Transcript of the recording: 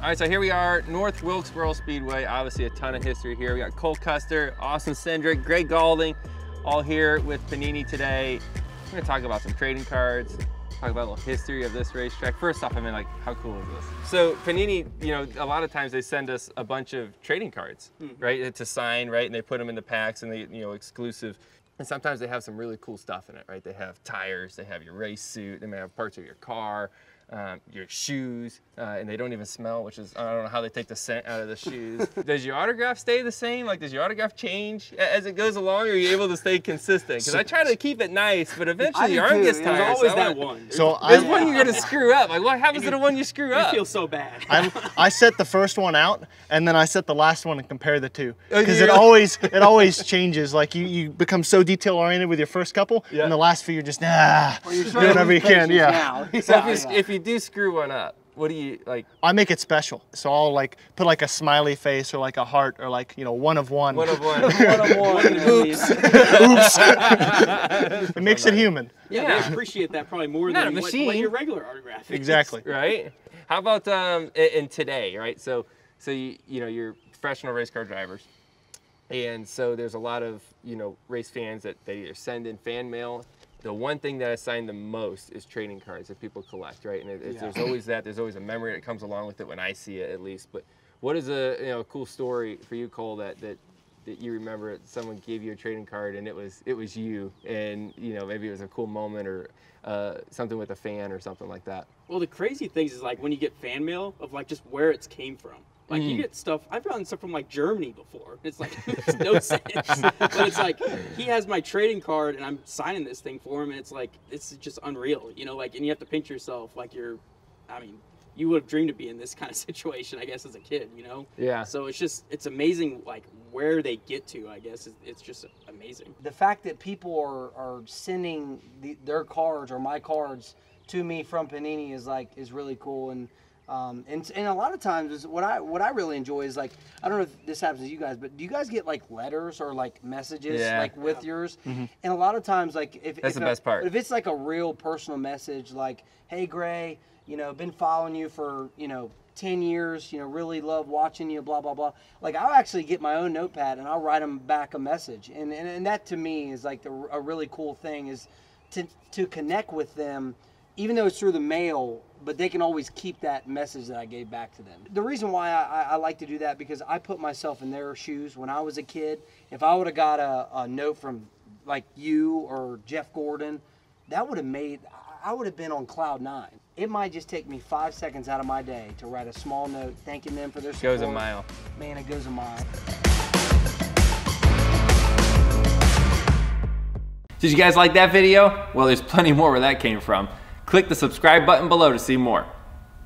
All right, so here we are, North Wilkesboro Speedway. Obviously a ton of history here. We got Cole Custer, Austin Cindric, Gray Gaulding, all here with Panini today. We're gonna talk about some trading cards, talk about a little history of this racetrack. First off, I mean, like, how cool is this? So Panini, you know, a lot of times they send us a bunch of trading cards, Hmm. right, to sign, right, and they put them in the packs and they, you know, exclusive. And sometimes they have some really cool stuff in it, right? They have tires, they have your race suit, they may have parts of your car, um, your shoes, uh, and they don't even smell, which is, I don't know how they take the scent out of the shoes. does your autograph stay the same? Like, does your autograph change as it goes along, or are you able to stay consistent? Because I try to keep it nice, but eventually do your arm too. gets There's tired. There's always so that I- one. So There's I, one you're gonna screw up. Like, what happens to the one you screw up? You up? feel so bad. I, I set the first one out and then I set the last one and compare the two. because it always it always changes. Like you, you become so detail oriented with your first couple, Yeah. and the last few you're just ah Well, you're do starting to whatever you can. Yeah, now. so if Yeah. if you do screw one up, what do you like? I make it special. So I'll like put like a smiley face or like a heart or like you know one of one. One of one. One on one. Oops. it makes it human. Yeah, Yeah. they appreciate that probably more Not than a what, machine. what your regular autograph is. Exactly. right? How about um in today, right? So so you you know you're professional race car drivers, and so there's a lot of you know race fans that they either send in fan mail. The one thing that I sign the most is trading cards that people collect, right? And it, it's, Yeah. there's always that. There's always a memory that comes along with it when I see it, at least. But what is a you know a cool story for you, Cole, that that that you remember someone gave you a trading card and it was it was you, and you know maybe it was a cool moment or uh, something with a fan or something like that. Well, the crazy things is like when you get fan mail of like just where it's came from. Like Mm. you get stuff. I've gotten stuff from like Germany before. It's like it's no sense, but it's like he has my trading card and I'm signing this thing for him, and it's like it's just unreal, you know. Like and you have to pinch yourself like you're. I mean, you would have dreamed to be in this kind of situation, I guess, as a kid, you know. Yeah. So it's just it's amazing like where they get to. I guess it's, it's just amazing. the fact that people are, are sending the, their cards or my cards to me from Panini is like is really cool and um, and, and a lot of times is what I what I really enjoy is like I don't know if this happens to you guys but do you guys get like letters or like messages Yeah. like with yours? And a lot of times like if That's if the a- best part. if it's like a real personal message like hey Gray you know been following you for you know 10 years you know really love watching you blah blah blah. Like i'll actually get my own notepad and i'll write them back a message. And and, and that to me is like the, a really cool thing is to to connect with them even though it's through the mail but they can always keep that message that i gave back to them the reason why i, I, like to do that because i put myself in their shoes when i was a kid if i would have got a, a note from like you or jeff gordon that would have made I would have been on cloud nine. It might just take me five seconds out of my day to write a small note thanking them for their support. Goes a mile. Man, it goes a mile. Did you guys like that video? Well, there's plenty more where that came from. Click the subscribe button below to see more.